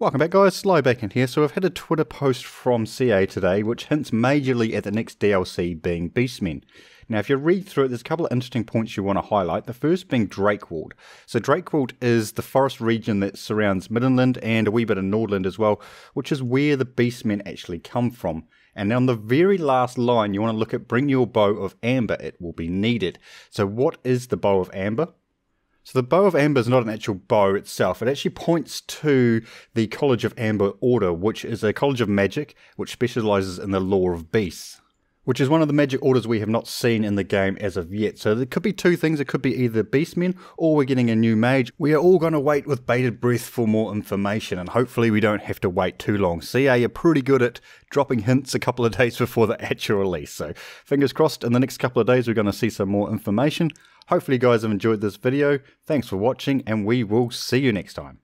Welcome back guys, Sly Bacon here. So I've had a Twitter post from CA today which hints majorly at the next DLC being Beastmen. Now if you read through it, there's a couple of interesting points you want to highlight. The first being Drakwald. So Drakwald is the forest region that surrounds Middenland and a wee bit of Nordland as well, which is where the Beastmen actually come from. And on the very last line, you want to look at bring your bow of amber, it will be needed. So what is the bow of amber? So the Bow of Amber is not an actual bow itself. It actually points to the College of Amber Order, which is a college of magic which specializes in the lore of beasts. Which is one of the magic orders we have not seen in the game as of yet. So there could be two things. It could be either Beastmen or we're getting a new mage. We are all going to wait with bated breath for more information and hopefully we don't have to wait too long. CA are pretty good at dropping hints a couple of days before the actual release. So fingers crossed in the next couple of days we're going to see some more information. Hopefully you guys have enjoyed this video. Thanks for watching and we will see you next time.